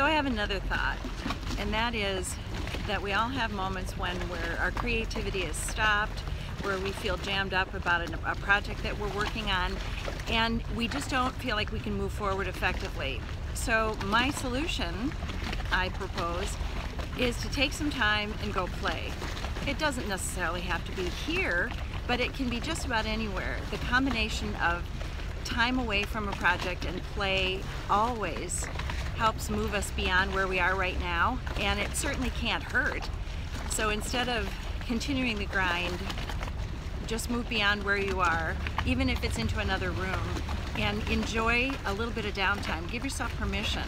So I have another thought, and that is that we all have moments when our creativity is stopped, where we feel jammed up about a project that we're working on, and we just don't feel like we can move forward effectively. So my solution, I propose, is to take some time and go play. It doesn't necessarily have to be here, but it can be just about anywhere. The combination of time away from a project and play always helps move us beyond where we are right now, and it certainly can't hurt. So instead of continuing the grind, just move beyond where you are, even if it's into another room, and enjoy a little bit of downtime. Give yourself permission